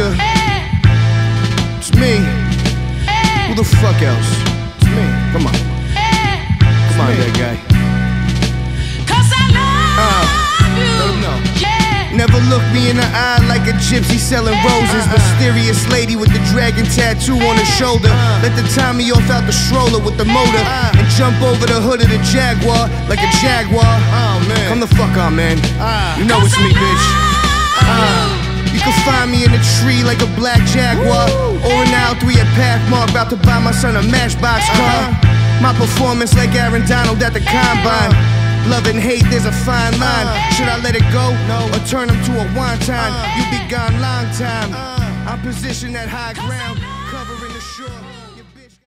It's me. Who the fuck else? It's me. Come on. Come on, that guy. Cause I uh, love you. let 'em know. Never look me in the eye like a gypsy selling roses. Uh-huh. Mysterious lady with the dragon tattoo on her shoulder. Uh. Let the Tommy off out the stroller with the motor. Uh. And jump over the hood of the Jaguar like a Jaguar. Oh man. Come the fuck on, man. You know it's me, bitch. Like a black jaguar. Or an Al 3 at Pathmark, about to buy my son a Matchbox uh-huh. car. My performance like Aaron Donald at the combine. Uh-huh. Love and hate, there's a fine line. Uh-huh. Should I let it go? no. Or turn him to a wine time? You be gone long time. I'm positioned at high ground.